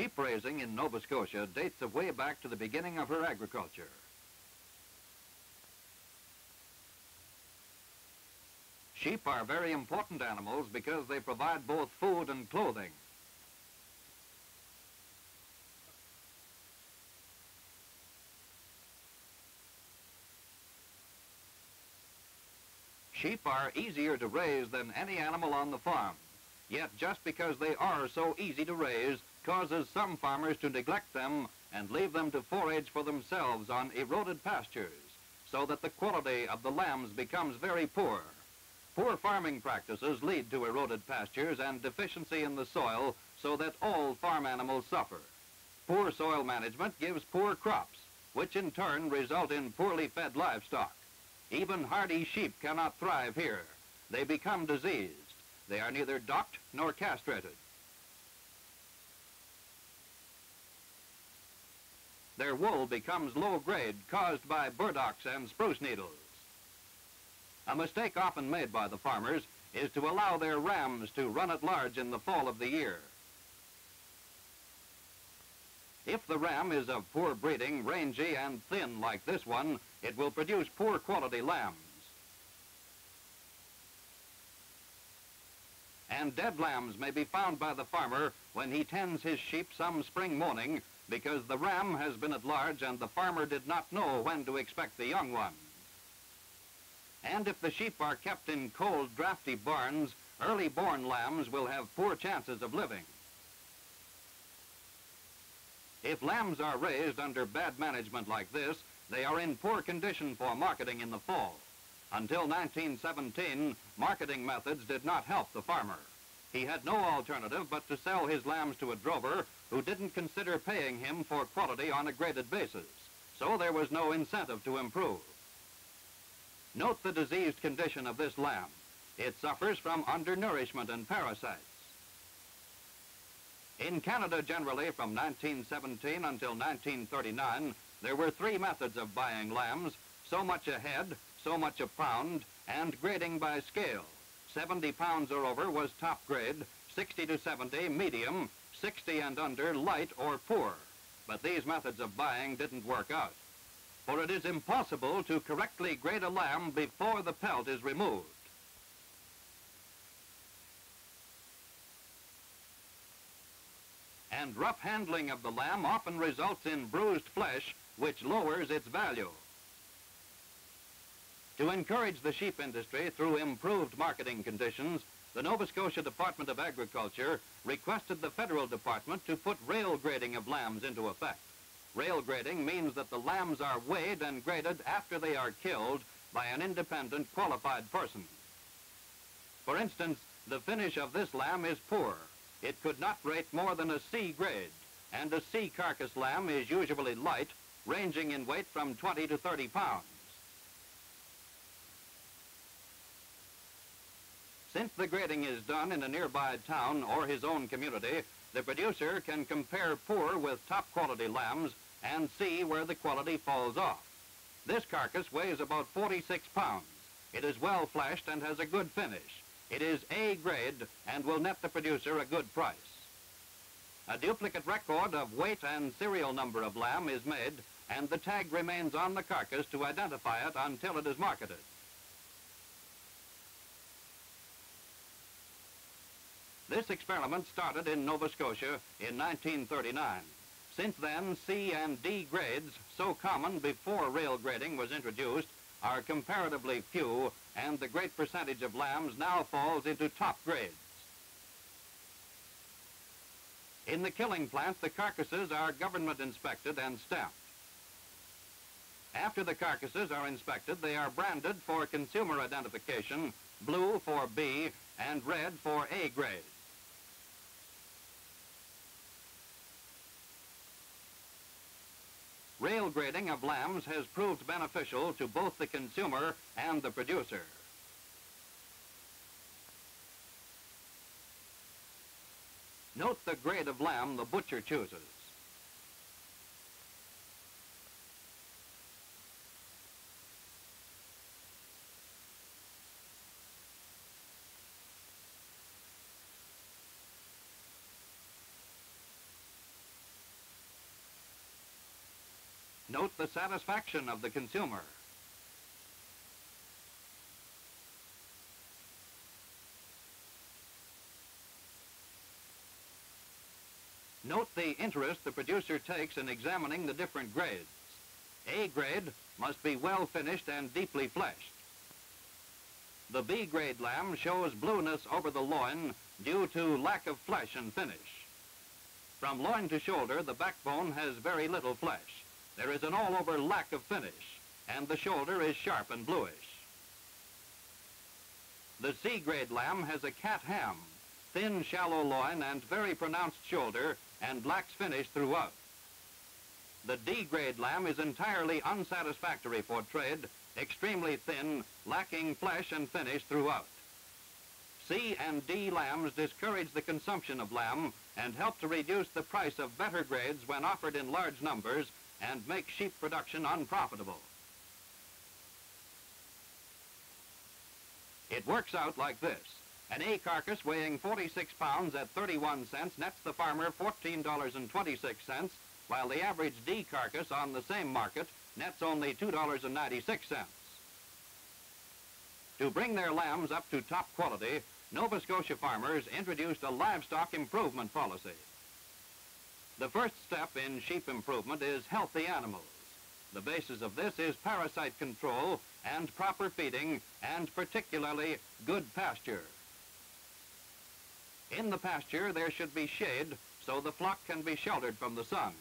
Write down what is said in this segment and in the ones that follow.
Sheep raising in Nova Scotia dates way back to the beginning of her agriculture. Sheep are very important animals because they provide both food and clothing. Sheep are easier to raise than any animal on the farm. Yet just because they are so easy to raise causes some farmers to neglect them and leave them to forage for themselves on eroded pastures so that the quality of the lambs becomes very poor. Poor farming practices lead to eroded pastures and deficiency in the soil so that all farm animals suffer. Poor soil management gives poor crops, which in turn result in poorly fed livestock. Even hardy sheep cannot thrive here. They become diseased. They are neither docked nor castrated. Their wool becomes low grade, caused by burdocks and spruce needles. A mistake often made by the farmers is to allow their rams to run at large in the fall of the year. If the ram is of poor breeding, rangy and thin like this one, it will produce poor quality lambs. And dead lambs may be found by the farmer when he tends his sheep some spring morning because the ram has been at large and the farmer did not know when to expect the young one. And if the sheep are kept in cold, drafty barns, early born lambs will have poor chances of living. If lambs are raised under bad management like this, they are in poor condition for marketing in the fall. Until 1917, marketing methods did not help the farmer. He had no alternative but to sell his lambs to a drover who didn't consider paying him for quality on a graded basis. So there was no incentive to improve. Note the diseased condition of this lamb. It suffers from undernourishment and parasites. In Canada generally from 1917 until 1939, there were three methods of buying lambs, so much a head, so much a pound, and grading by scale. 70 pounds or over was top grade, 60 to 70 medium, 60 and under light or poor. But these methods of buying didn't work out for it is impossible to correctly grade a lamb before the pelt is removed. And rough handling of the lamb often results in bruised flesh, which lowers its value. To encourage the sheep industry through improved marketing conditions, the Nova Scotia Department of Agriculture requested the federal department to put rail grading of lambs into effect. Rail grading means that the lambs are weighed and graded after they are killed by an independent qualified person. For instance, the finish of this lamb is poor. It could not rate more than a C grade, and a C carcass lamb is usually light, ranging in weight from 20 to 30 pounds. Since the grading is done in a nearby town or his own community, the producer can compare poor with top quality lambs and see where the quality falls off. This carcass weighs about 46 pounds. It is well fleshed and has a good finish. It is A grade and will net the producer a good price. A duplicate record of weight and serial number of lamb is made and the tag remains on the carcass to identify it until it is marketed. This experiment started in Nova Scotia in 1939. Since then, C and D grades, so common before rail grading was introduced, are comparatively few, and the great percentage of lambs now falls into top grades. In the killing plant, the carcasses are government inspected and stamped. After the carcasses are inspected, they are branded for consumer identification, blue for B and red for A grade. Rail grading of lambs has proved beneficial to both the consumer and the producer. Note the grade of lamb the butcher chooses. Note the satisfaction of the consumer. Note the interest the producer takes in examining the different grades. A grade must be well finished and deeply fleshed. The B grade lamb shows blueness over the loin due to lack of flesh and finish. From loin to shoulder, the backbone has very little flesh. There is an all-over lack of finish, and the shoulder is sharp and bluish. The C grade lamb has a cat ham, thin, shallow loin and very pronounced shoulder, and lacks finish throughout. The D-grade lamb is entirely unsatisfactory for trade, extremely thin, lacking flesh and finish throughout. C and D lambs discourage the consumption of lamb and help to reduce the price of better grades when offered in large numbers and make sheep production unprofitable. It works out like this. An A carcass weighing 46 pounds at 31 cents nets the farmer $14.26, while the average D carcass on the same market nets only $2.96. To bring their lambs up to top quality, Nova Scotia farmers introduced a livestock improvement policy. The first step in sheep improvement is healthy animals. The basis of this is parasite control and proper feeding and particularly good pasture. In the pasture, there should be shade so the flock can be sheltered from the sun.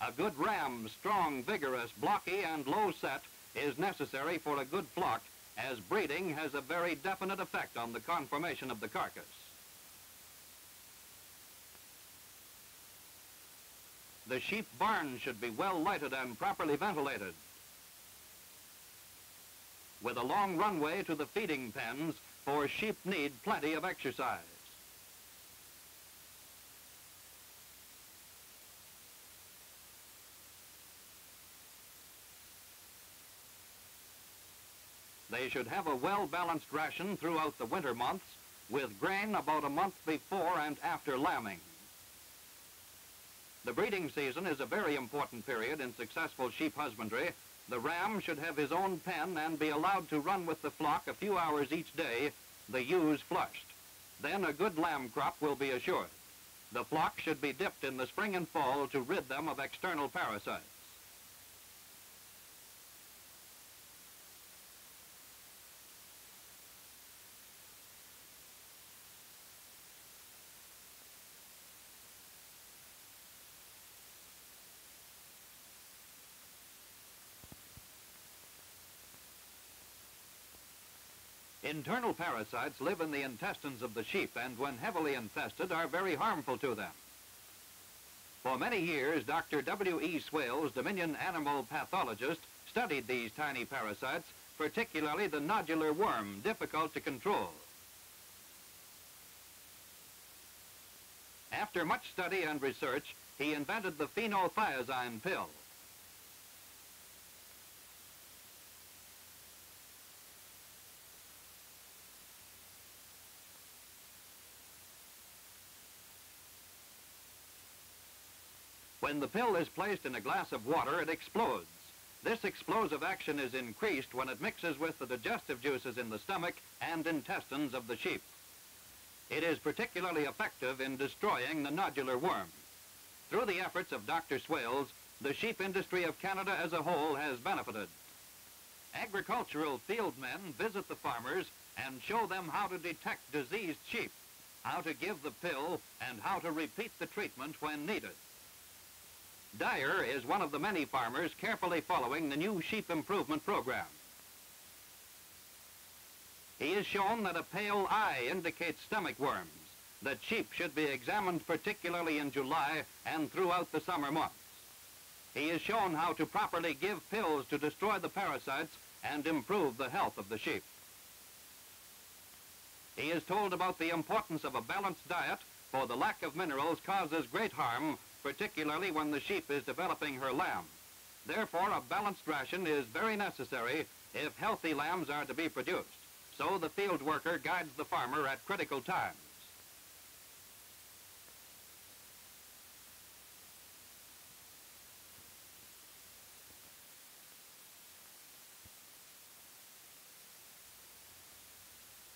A good ram, strong, vigorous, blocky, and low set is necessary for a good flock as breeding has a very definite effect on the conformation of the carcass. The sheep barn should be well lighted and properly ventilated with a long runway to the feeding pens, for sheep need plenty of exercise. They should have a well-balanced ration throughout the winter months, with grain about a month before and after lambing. The breeding season is a very important period in successful sheep husbandry the ram should have his own pen and be allowed to run with the flock a few hours each day, the ewes flushed. Then a good lamb crop will be assured. The flock should be dipped in the spring and fall to rid them of external parasites. Internal parasites live in the intestines of the sheep and when heavily infested are very harmful to them. For many years, Dr. W.E. Swales, Dominion animal pathologist, studied these tiny parasites, particularly the nodular worm, difficult to control. After much study and research, he invented the phenothiazine pill. When the pill is placed in a glass of water, it explodes. This explosive action is increased when it mixes with the digestive juices in the stomach and intestines of the sheep. It is particularly effective in destroying the nodular worm. Through the efforts of Dr. Swales, the sheep industry of Canada as a whole has benefited. Agricultural field men visit the farmers and show them how to detect diseased sheep, how to give the pill, and how to repeat the treatment when needed. Dyer is one of the many farmers carefully following the new sheep improvement program. He has shown that a pale eye indicates stomach worms, that sheep should be examined particularly in July and throughout the summer months. He has shown how to properly give pills to destroy the parasites and improve the health of the sheep. He is told about the importance of a balanced diet, for the lack of minerals causes great harm particularly when the sheep is developing her lamb. Therefore, a balanced ration is very necessary if healthy lambs are to be produced. So the field worker guides the farmer at critical times.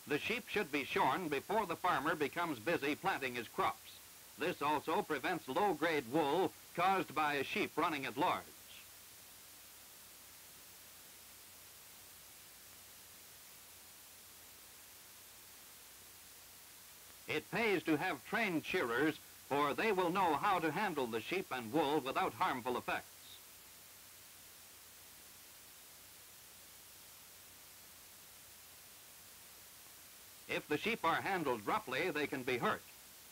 The sheep should be shorn before the farmer becomes busy planting his crops. This also prevents low-grade wool caused by a sheep running at large. It pays to have trained shearers, for they will know how to handle the sheep and wool without harmful effects. If the sheep are handled roughly, they can be hurt.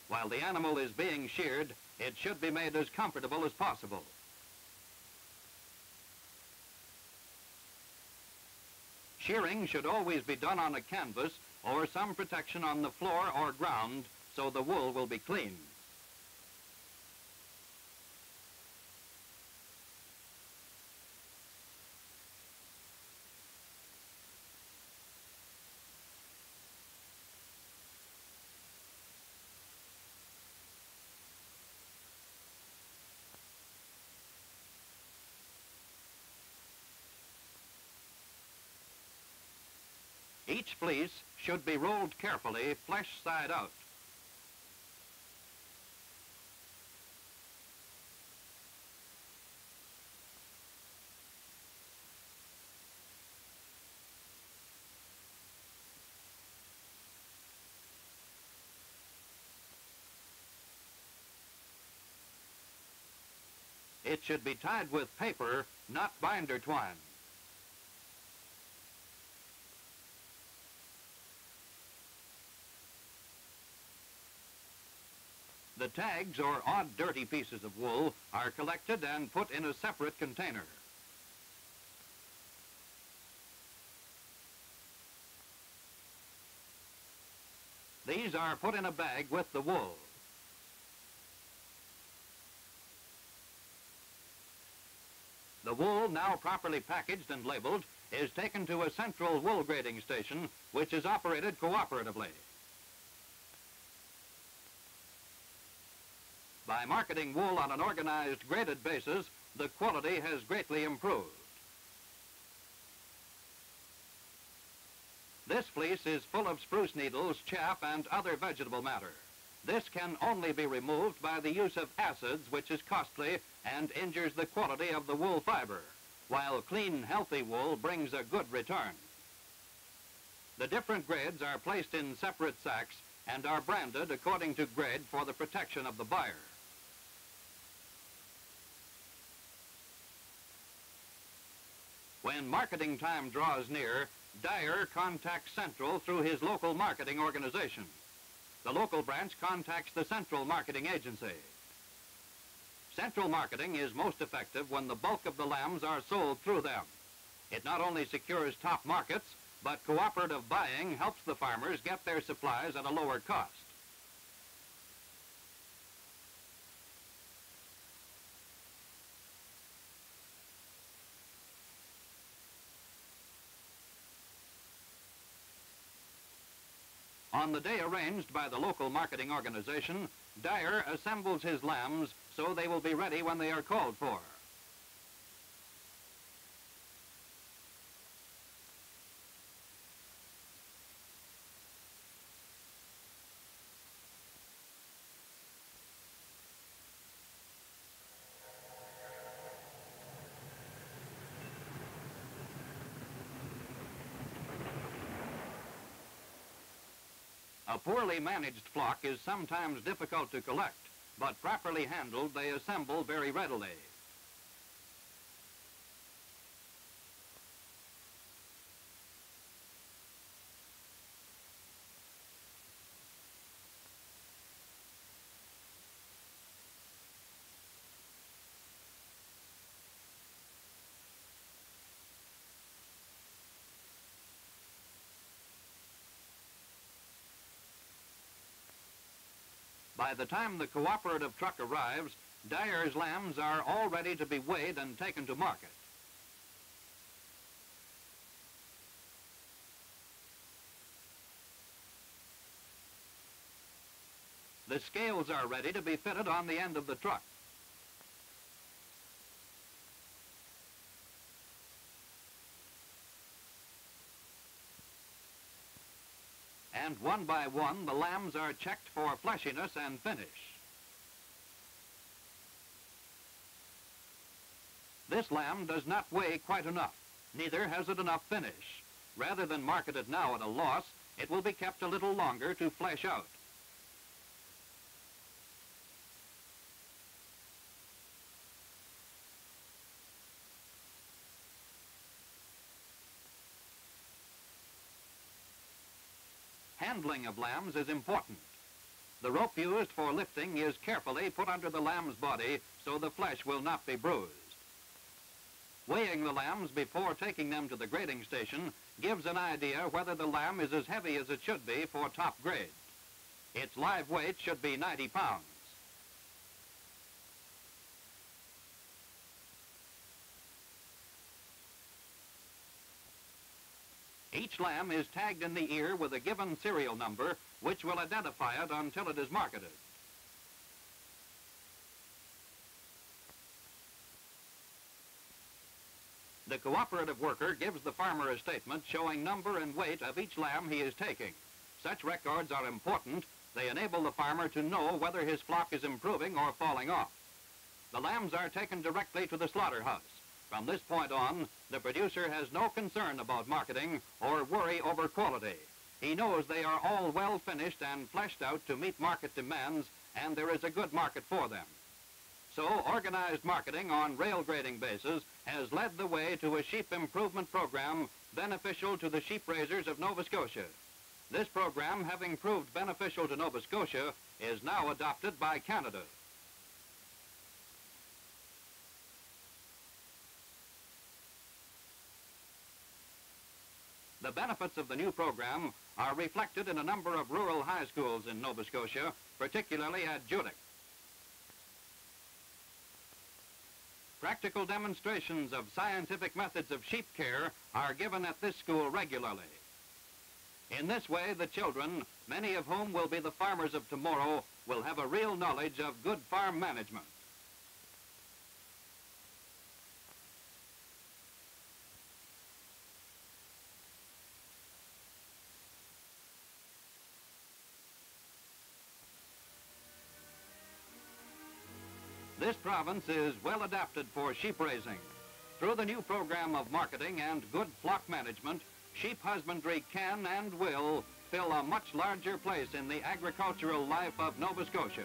While the animal is being sheared, it should be made as comfortable as possible. Shearing should always be done on a canvas or some protection on the floor or ground so the wool will be clean. Each fleece should be rolled carefully, flesh side out. It should be tied with paper, not binder twine. The tags, or odd dirty pieces of wool, are collected and put in a separate container. These are put in a bag with the wool. The wool, now properly packaged and labeled, is taken to a central wool grading station, which is operated cooperatively. By marketing wool on an organized, graded basis, the quality has greatly improved. This fleece is full of spruce needles, chaff, and other vegetable matter. This can only be removed by the use of acids, which is costly and injures the quality of the wool fiber, while clean, healthy wool brings a good return. The different grades are placed in separate sacks and are branded according to grade for the protection of the buyer. When marketing time draws near, Dyer contacts Central through his local marketing organization. The local branch contacts the Central Marketing Agency. Central Marketing is most effective when the bulk of the lambs are sold through them. It not only secures top markets, but cooperative buying helps the farmers get their supplies at a lower cost. On the day arranged by the local marketing organization, Dyer assembles his lambs so they will be ready when they are called for. A poorly managed flock is sometimes difficult to collect, but properly handled, they assemble very readily. By the time the cooperative truck arrives, Dyer's lambs are all ready to be weighed and taken to market. The scales are ready to be fitted on the end of the truck. And one by one the lambs are checked for fleshiness and finish. This lamb does not weigh quite enough, neither has it enough finish. Rather than market it now at a loss, it will be kept a little longer to flesh out. Handling of lambs is important. The rope used for lifting is carefully put under the lamb's body so the flesh will not be bruised. Weighing the lambs before taking them to the grading station gives an idea whether the lamb is as heavy as it should be for top grade. Its live weight should be 90 pounds. Each lamb is tagged in the ear with a given serial number which will identify it until it is marketed. The cooperative worker gives the farmer a statement showing number and weight of each lamb he is taking. Such records are important. They enable the farmer to know whether his flock is improving or falling off. The lambs are taken directly to the slaughterhouse. From this point on, the producer has no concern about marketing or worry over quality. He knows they are all well finished and fleshed out to meet market demands, and there is a good market for them. So organized marketing on rail grading bases has led the way to a sheep improvement program beneficial to the sheep raisers of Nova Scotia. This program, having proved beneficial to Nova Scotia, is now adopted by Canada. The benefits of the new program are reflected in a number of rural high schools in Nova Scotia, particularly at Judique. Practical demonstrations of scientific methods of sheep care are given at this school regularly. In this way, the children, many of whom will be the farmers of tomorrow, will have a real knowledge of good farm management. This province is well adapted for sheep raising. Through the new program of marketing and good flock management, sheep husbandry can and will fill a much larger place in the agricultural life of Nova Scotia.